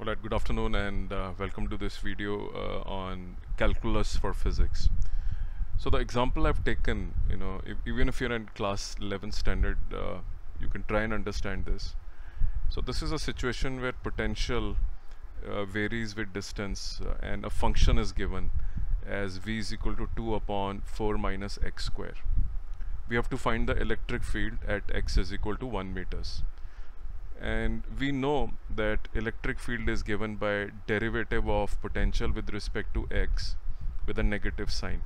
Alright, good afternoon and uh, welcome to this video uh, on calculus for physics. So the example I've taken, you know, if, even if you're in class 11 standard, uh, you can try and understand this. So this is a situation where potential uh, varies with distance uh, and a function is given as v is equal to 2 upon 4 minus x square. We have to find the electric field at x is equal to 1 meters and we know that electric field is given by derivative of potential with respect to x with a negative sign.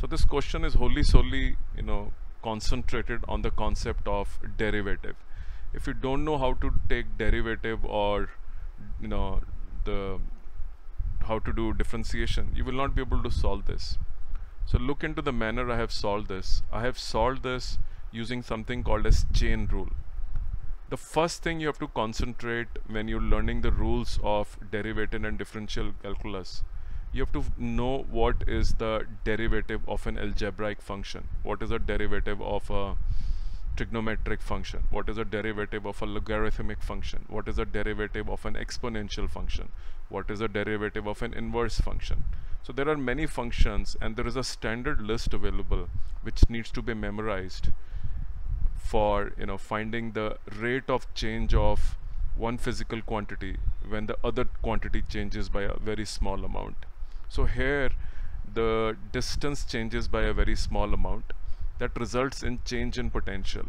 So this question is wholly solely you know concentrated on the concept of derivative. If you don't know how to take derivative or you know the how to do differentiation you will not be able to solve this. So look into the manner I have solved this. I have solved this using something called as chain rule the first thing you have to concentrate when you're learning the rules of derivative and differential calculus you have to know what is the derivative of an algebraic function. What is the derivative of a trigonometric function? What is the derivative of a logarithmic function? What is the derivative of an exponential function? What is the derivative of an inverse function? So there are many functions and there is a standard list available which needs to be memorized for you know finding the rate of change of one physical quantity when the other quantity changes by a very small amount. So here the distance changes by a very small amount that results in change in potential.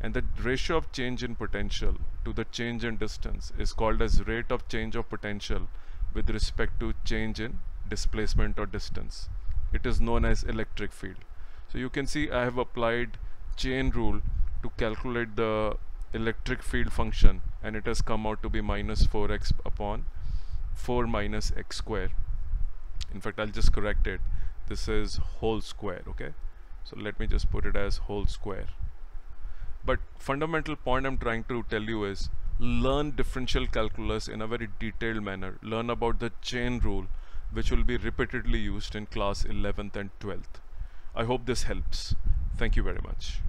And the ratio of change in potential to the change in distance is called as rate of change of potential with respect to change in displacement or distance. It is known as electric field. So you can see I have applied chain rule to calculate the electric field function and it has come out to be minus 4x upon 4 minus x square. In fact I'll just correct it. This is whole square okay? So let me just put it as whole square. But fundamental point I'm trying to tell you is learn differential calculus in a very detailed manner. Learn about the chain rule which will be repeatedly used in class 11th and 12th I hope this helps. Thank you very much